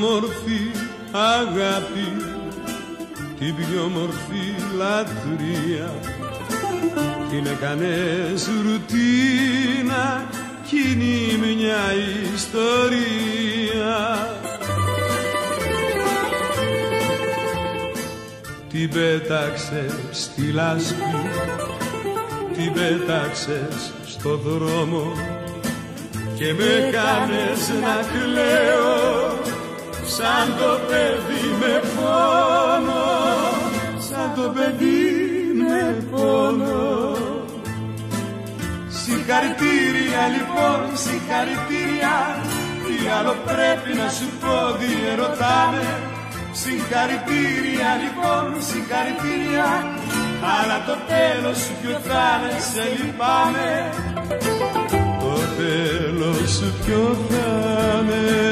μορφή αγάπη την πιο μορφή λατρεία. Την έκανες ρουτίνα κι είναι μια ιστορία. Την πέταξες στη λάσπη την πέταξες στο δρόμο και με κάνες να κλαίω σαν το παιδί με πόνο σαν το παιδί με πόνο. Συγχαρητήρια λοιπόν, συγχαρητήρια Τι άλλο πρέπει να σου πω διερωτάμε. Συγχαρητήρια λοιπόν, συγχαρητήρια Αλλά το τέλος σου ποιο θα είναι, σε λυπάμαι Το τέλος σου ποιο θα είναι.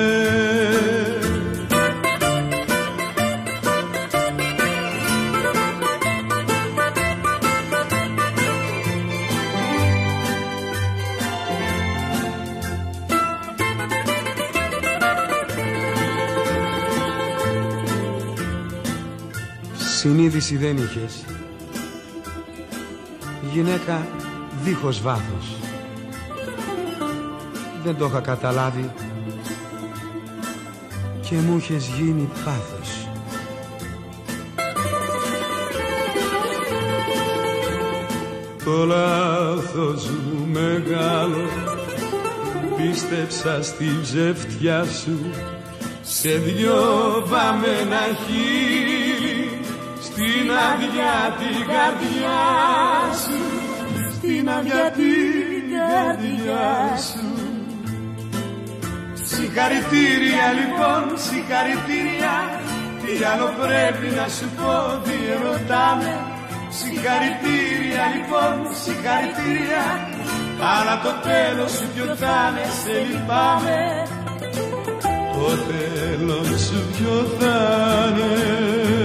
Συνείδηση δεν είχες. Γυναίκα δίχως βάθος Δεν το είχα καταλάβει. Και μου είχες γίνει πάθος. Το λάθος μου μεγάλο Πίστεψα στη ψευτιά σου. Σε δυο βαμμένα χείλη στην αδειά την καρδιά σου. Στην αδειά την καρδιά σου Συγχαρητήρια λοιπόν, συγχαρητήρια. Τι άλλο πρέπει να σου πω, διερωτάμε. Συγχαρητήρια λοιπόν, συγχαρητήρια. Αλλά το τέλος σου ποιο θα είναι, σε λυπάμαι. Το τέλος σου ποιο θα είναι